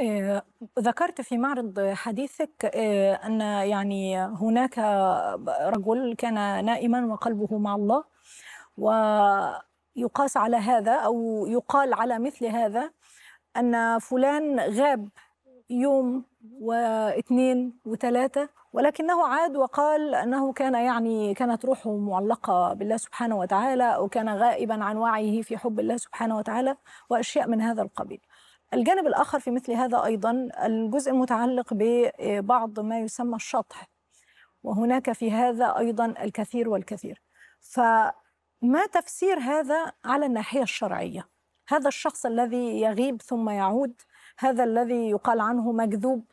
آآ ذكرت في معرض حديثِك آآ أن يعني هناك رجل كان نائمًا وقلبه مع الله، ويُقاس على هذا أو يُقال على مثل هذا أن فلان غاب يوم و2 و3 ولكنه عاد وقال أنه كان يعني كانت روحه مُعلقة بالله سبحانه وتعالى أو كان غائبًا عن وعيه في حب الله سبحانه وتعالى وأشياء من هذا القبيل. الجانب الآخر في مثل هذا أيضًا الجزء المتعلق ببعض ما يسمى الشطح، وهناك في هذا أيضًا الكثير والكثير. فما تفسير هذا على الناحية الشرعية؟ هذا الشخص الذي يغيب ثم يعود، هذا الذي يُقال عنه مكذوب،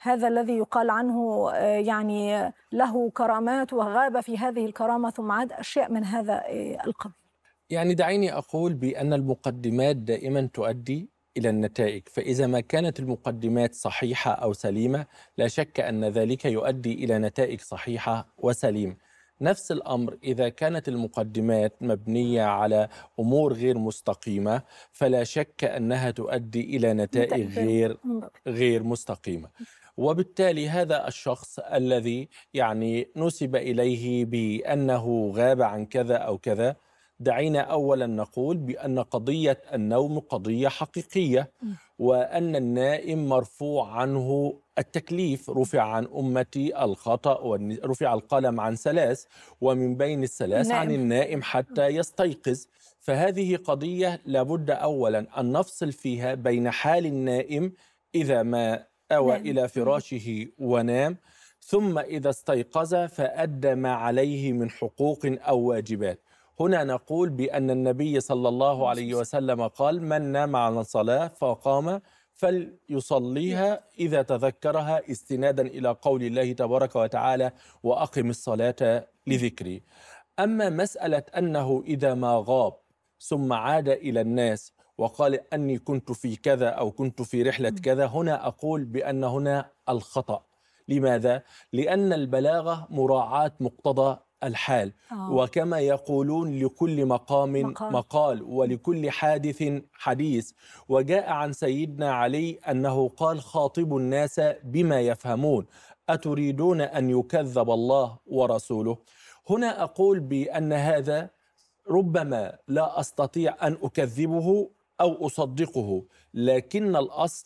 هذا الذي يُقال عنه آآ يعني له كرامات وغاب في هذه الكرامة ثم عاد، أشياء من هذا آآ القبيل. يعني دعيني أقول بأن المقدمات دائمًا تؤدي إلى النتائج، فإذا ما كانت المقدمات صحيحة أو سليمة لا شك أن ذلك يؤدي إلى نتائج صحيحة وسليمة. نفس الأمر إذا كانت المقدمات مبنية على أمور غير مستقيمة، فلا شك أنها تؤدي إلى نتائج غير. غير مستقيمة. وبالتالي هذا الشخص الذي يعني نُسب إليه بأنه غاب عن كذا أو كذا، دعينا أولًا نقول بأن قضية النوم قضية حقيقية، إمم. وأن النائم مرفوع عنه التكليف، رُفع عن أمتي الخطأ والن رُفع القلم عن 3 ومن بين ال3 عن النائم. حتى يستيقظ. فهذه قضية لابد أولًا أن نفصل فيها بين حال النائم إذا ما أوى نام. إلى إمم. فراشه ونام، ثم إذا استيقظ فأدى ما عليه من حقوق أو واجبات. هنا نقول بأن النبي صلى الله عليه وسلم قال: "من نام عن الصلاة فقام فليصليها إذا تذكرها" استنادًا إلى قول الله تبارك وتعالى: "وأقم الصلاة لذكري". أما مسألة أنه إذا ما غاب ثم عاد إلى الناس وقال أني كنت في كذا أو كنت في رحلة. كذا، هنا أقول بأن هنا الخطأ. لماذا؟ لأن البلاغة مراعاة مقتضى الحال، آه. وكما يقولون: "لكل مقام مقال. مقال،. ولكل حادث حديث". وجاء عن سيدنا علي أنه قال: "خاطبوا الناس بما يفهمون، أتريدون أن يكذب الله ورسوله؟" هنا أقول بأن هذا ربما لا أستطيع أن أكذبه أو أصدقه، لكن الأصل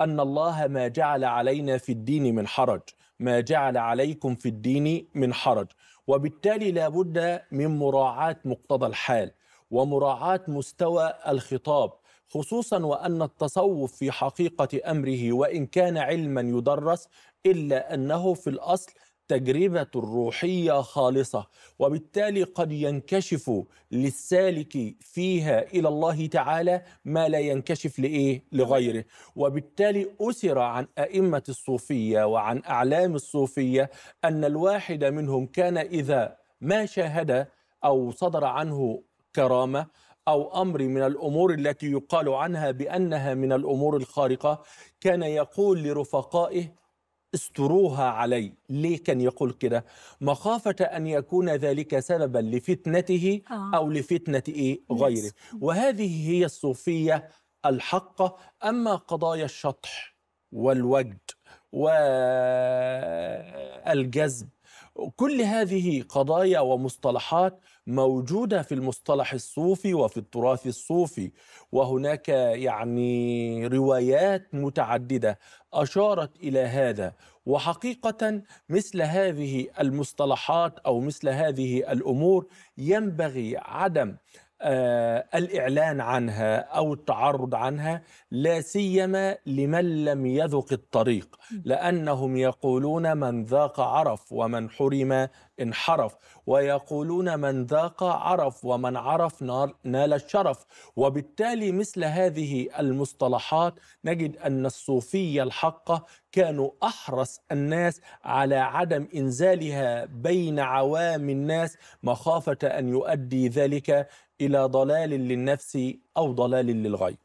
أن الله ما جعل علينا في الدين من حرج، ما جعل عليكم في الدين من حرج. وبالتالي لابد من مراعاة مقتضى الحال، ومراعاة مستوى الخطاب، خصوصًا وأن التصوف في حقيقة أمره وإن كان علمًا يُدرّس، إلا أنه في الأصل تجربة روحية خالصة، وبالتالي قد ينكشف للسالك فيها إلى الله تعالى ما لا ينكشف لإيه؟ لغيره. وبالتالي أُثِر عن أئمة الصوفية وعن أعلام الصوفية أن الواحد منهم كان إذا ما شاهد أو صدر عنه كرامة أو أمر من الأمور التي يُقال عنها بأنها من الأمور الخارقة، كان يقول لرفقائه: "استروها علي". ليه كان يقول كده؟ مخافة أن يكون ذلك سببًا لفتنته آه. أو لفتنة إيه؟ غيره. وهذه هي الصوفية الحقة. أما قضايا الشطح والوجد والجذب، كل هذه قضايا ومصطلحات موجودة في المصطلح الصوفي وفي التراث الصوفي، وهناك يعني روايات متعددة أشارت إلى هذا. وحقيقةً مثل هذه المصطلحات أو مثل هذه الأمور ينبغي عدم الإعلان عنها أو التعرُّض عنها، لا سيما لمن لم يذُق الطريق،. لأنهم يقولون: "من ذاق عرف، ومن حُرم انحرف". ويقولون: "من ذاق عرف، ومن عرف نال نال الشرف". وبالتالي مثل هذه المصطلحات نجد أن الصوفية الحقة كانوا أحرص الناس على عدم إنزالها بين عوام الناس، مخافة أن يؤدي ذلك إلى ضلال للنفس أو ضلال للغير.